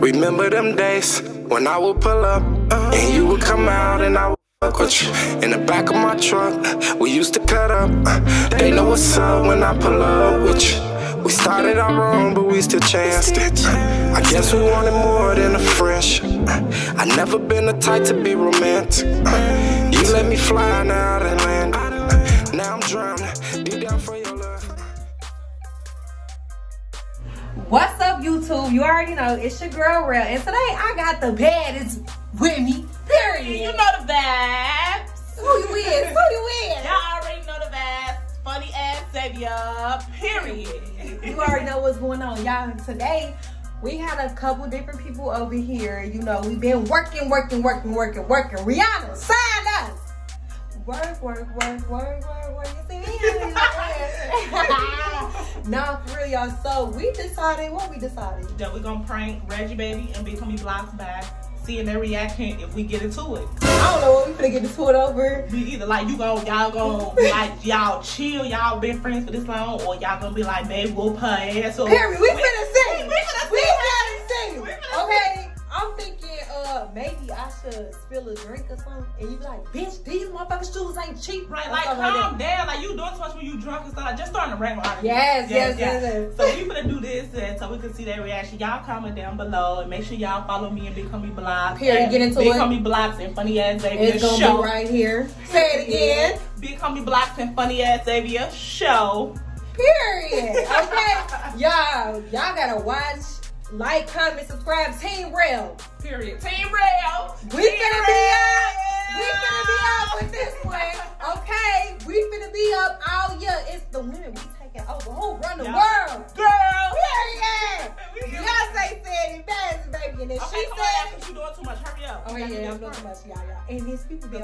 Remember them days when I would pull up and you would come out and I would fuck with you in the back of my truck. We used to cut up. They know what's up when I pull up with you. We started out wrong, but we still chanced it. I guess we wanted more than a friendship. I never been the type to be romantic. You let me fly now that land. Now I'm drowning deep down for your love. What's YouTube? You already know it's your girl Rell, and today I got the baddest with me. Period. You know the vibes. who you is? Who you is? Y'all already know the vibes. Funny ass Zavia. Period. You already know what's going on, y'all. Today we had a couple different people over here. You know, we've been working, working, working, working, working. Rihanna, sign us. Work, work, work, work, work, work. You see me? nah, for real, y'all. So we decided what we decided. That we're gonna prank Reggie Baby and Big Homie Blocks back. Seeing their reaction if we get into it. I don't know what we finna get into it over. We either like you go, y'all go like y'all chill, y'all been friends for this long, or y'all gonna be like, babe, whoop her ass. Or, Period. We finna spill a drink or something, and you be like, bitch, these motherfucking shoes ain't cheap, Right, like something like calm down, like you doing too much when you drunk and stuff. Just starting to rant out. Yes, yes, yes, yes. So we gonna do this uh, so we can see their reaction. Y'all comment down below and make sure y'all follow me and Big Homie Blocks. Period, get into Big it. me Blocks and Funny Ass Zavia It's gonna show. be right here. Say it again. Big Homie Blocks and Funny Ass Zavia show. Period. Okay. y'all, y'all gotta watch, like, comment, subscribe, Team Rell. Period. Team Rell. We finna be up. We finna be up with this one. Okay. We finna be up all year. It's the women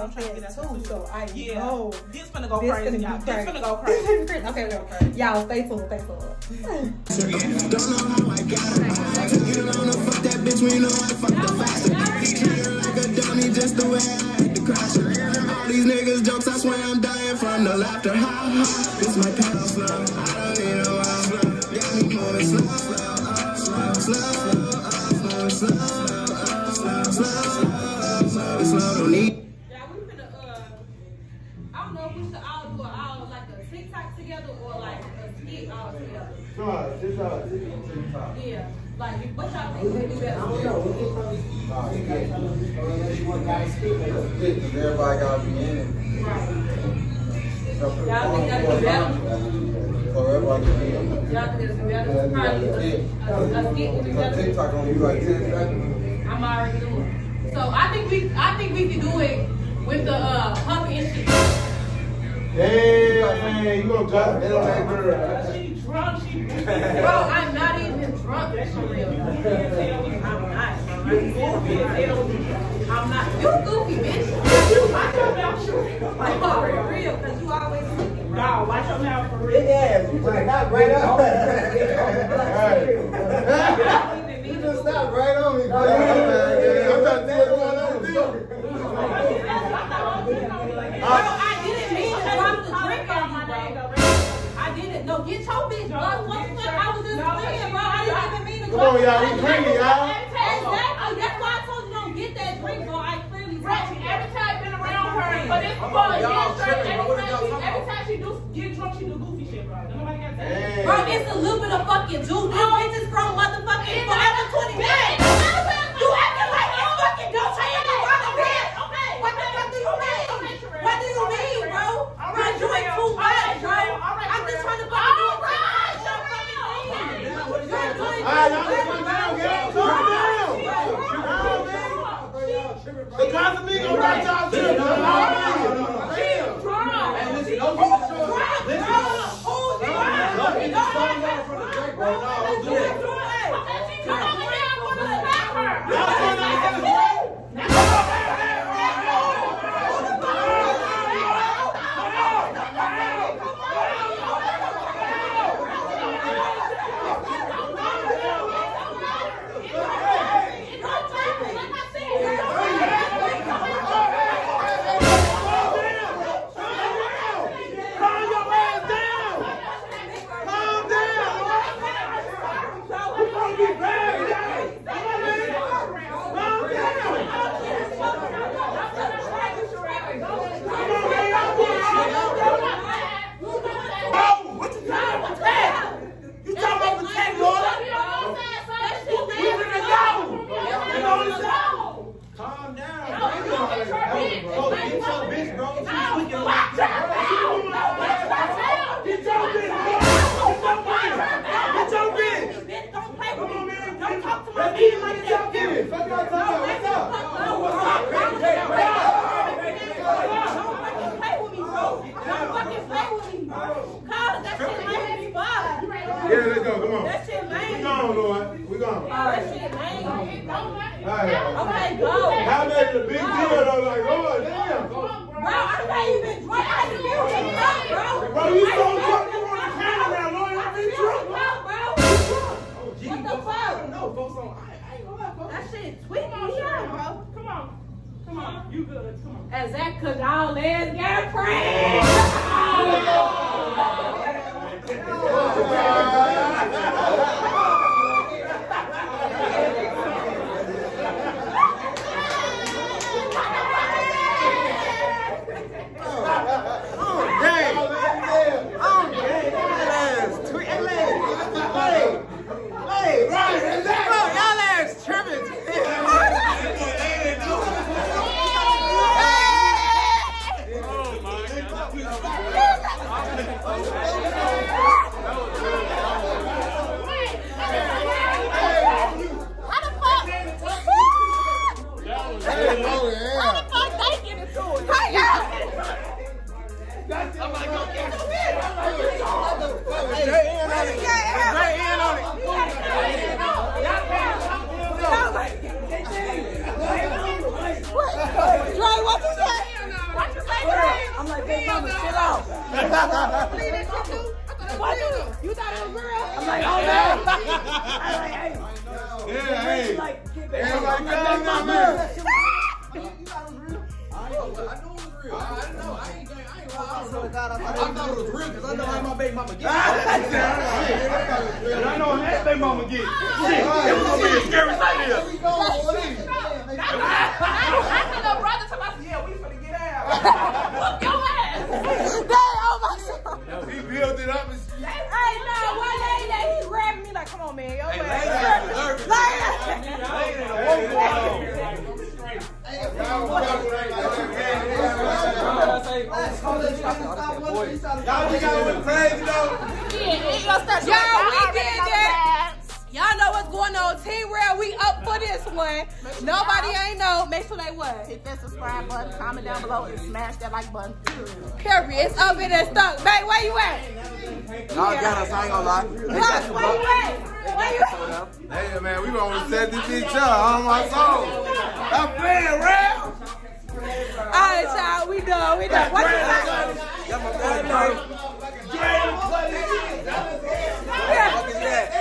I'm trying to get downstairs us too, so I Yeah. know. This finna go This crazy, finna y'all. be This crazy. finna go crazy. okay, okay, okay. Y'all, stay tuned, stay tuned. Don't know how I got it. Took it on the fuck that bitch, we know I fucked the faster. Treat her like a dummy, just the way I had to crash her. All these niggas jokes, I swear I'm dying from the laughter. Ha ha, this my pedal slow. I don't need a while slow. Got me moving slow, slow, up, slow, slow, slow, slow, don't know if we should all do it all like a TikTok together or like a skit all together. Yeah, like what y'all think we do that? I don't know. Everybody gotta be in it. Right. So Y'all think that'd be better? everybody can be in it. Y'all think it'll be better? Probably a, a, a skit with each So. TikTok on you like ten seconds. I'm already doing. it. So I think we, I think we can do it with the uh, humpy and shit. Hey, you gonna drop It don't matter. She drunk, she Bro, I'm not even drunk. That's for real. I'm not. I'm not. You goofy, bitch. You watch your mouth, sure. Like, for real, because you always looking. No, watch your mouth for real. Yeah, you just stop right up. You just stop right on me, bro. I'm trying to see what's going even mean to Come drop on, y'all. We drinking, y'all. Exactly. Oh, that's why I told you don't get that drink, bro. I clearly Reggie, every time I've been around her, but it's fun. Y'all Yes, sir. tripping, bro. What Every time she, talking every about? time she do get drunk, she do goofy shit, bro. Nobody got that. Bro, it's a little bit of fucking juice. Oh, this bitch is Ronaldo! Get God, like, my man. man. I knew it was real. I know. I ain't, I ain't I thought it was real because I know how my baby mama. And I know how that baby mama get. It was gonna be a scary sight here. Y'all think I went crazy though? Y'all, we did that. Y'all know what's going on. Team Rell, we up for this one. Nobody ain't know. Make sure they what? Hit that subscribe button, comment down below, and smash that like button. Period. It's up in there stuck. Babe, where you at? Y'all got us, I ain't gonna lie. Look, where you at? Where you at? Hey man, we gonna set this bitch up on my soul. I'm playing rap. All right, y'all, we done. We done. What you say? Got my baby mama.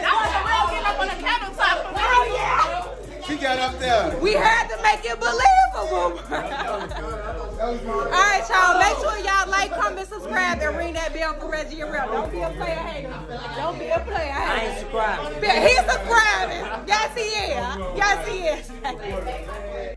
That was a real get up on the countertop. Oh, yeah. She got up there. We had to make it believable. All right, y'all. Make sure y'all like, comment, subscribe, and ring that bell for Reggie and Rell. Don't be a player hater. Don't be a player hater. I ain't subscribing. He's subscribing. Yes, he is. Yes, he is.